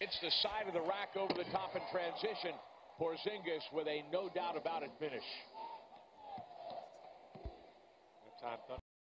It's the side of the rack over the top in transition. Porzingis with a no doubt about it finish.